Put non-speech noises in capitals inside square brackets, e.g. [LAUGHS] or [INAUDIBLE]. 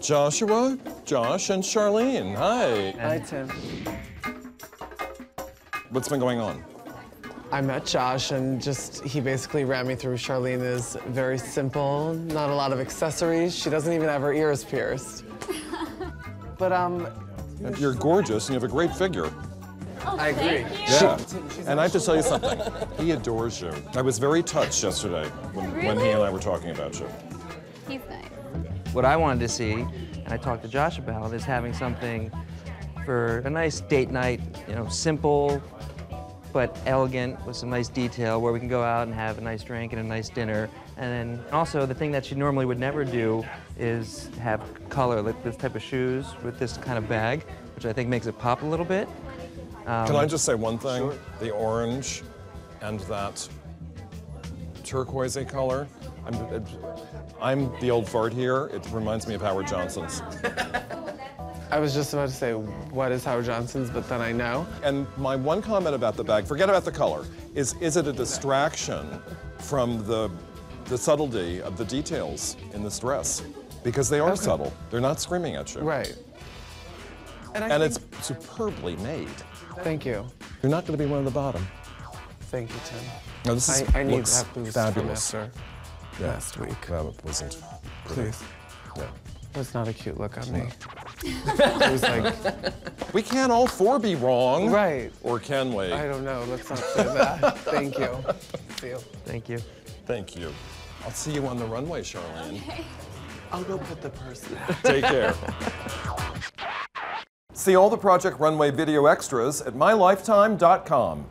Joshua, Josh, and Charlene. Hi. Hi, Tim. What's been going on? I met Josh and just, he basically ran me through. Charlene is very simple, not a lot of accessories. She doesn't even have her ears pierced. [LAUGHS] But, um, You're gorgeous and you have a great figure. I agree. Yeah. And I have to tell you [LAUGHS] something. He adores you. I was very touched yesterday when, when he and I were talking about you. He's nice. What I wanted to see, and I talked to Josh about, is having something for a nice date night, you know, simple but elegant with some nice detail where we can go out and have a nice drink and a nice dinner. And then also the thing that she normally would never do is have color, like this type of shoes with this kind of bag, which I think makes it pop a little bit. Um, Can I just say one thing? The orange and that turquoise color. I'm, I'm the old fart here. It reminds me of Howard Johnson's. I was just about to say, what is Howard Johnson's, but then I know. And my one comment about the bag, forget about the color, is is it a distraction from the, the subtlety of the details in this dress? Because they are Okay. subtle. They're not screaming at you. Right. And, And it's superbly made. Thank you. You're not going to be one of the bottom. Thank you, Tim. No, this is, I, I need looks that boost fabulous. from after Yeah. last week. Well, it wasn't. Please. Yeah. It was not a cute look on me. [LAUGHS] it was like, We can't all four be wrong. right. Or can we? I don't know. Let's not say that. Thank you. [LAUGHS] See you. Thank you. Thank you. I'll see you on the runway, Charlene. I'll go put the purse down. [LAUGHS] Take care. See all the Project Runway video extras at mylifetime.com.